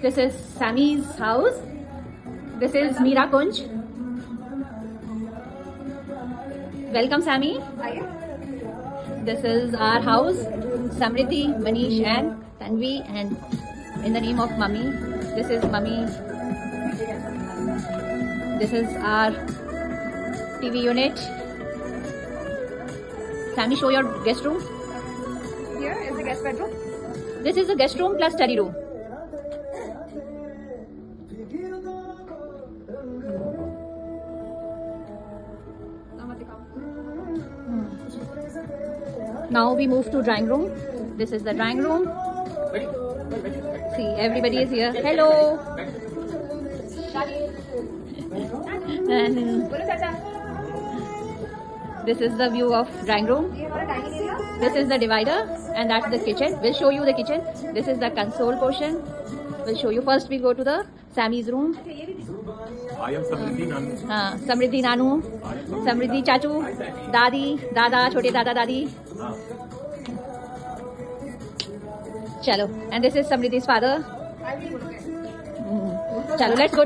This is Sammy's house. This is Meera Kunj. Welcome, Sammy. This is our house. Samriddhi, Manish, and Tanvi. And in the name of Mummy, this is Mummy. This is our TV unit. Sammy, show your guest room. Here is the guest bedroom. This is the guest room plus study room. Hmm. Now we move to drawing room. This is the drawing room. See, everybody is here. Hello. this is the view of drawing room. This is the divider and that's the kitchen. We'll show you the kitchen. This is the console portion. We'll show you. First we go to the Sammy's room. I am Samriddhi Nanu. हाँ समृद्धि नानू समृद्धि चाचू दादी दादा छोटे दादा दादी चलो and this is will go चलो let's गो